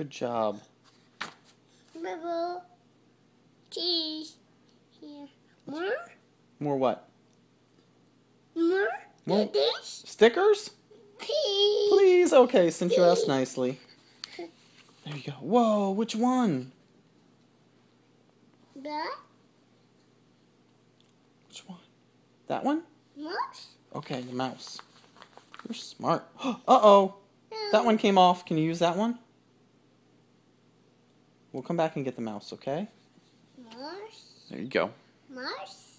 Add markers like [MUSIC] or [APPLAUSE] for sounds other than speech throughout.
Good job. Bubble. Cheese. Here. More? More what? More? More? This? Stickers? Please. Please. Okay, since you asked nicely. There you go. Whoa, which one? That? Which one? That one? Mouse? Okay, the mouse. You're smart. [GASPS] Uh-oh. That one came off. Can you use that one? We'll come back and get the mouse, okay? Mouse? There you go. Mouse?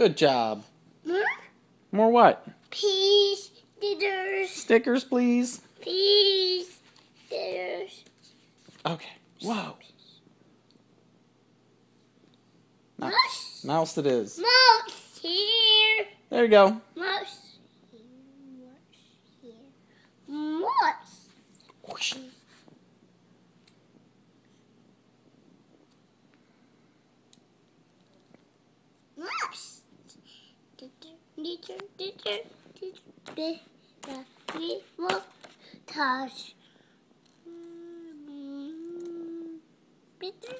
Good job. More? More what? Peas. Didders. Stickers, please. Peas. Didders. Okay. Whoa. Mouse. Mouse? Mouse it is. Mouse here. There you go. Mouse here. Mouse here. Ditter, ditter. We will touch. Mm, Bitter.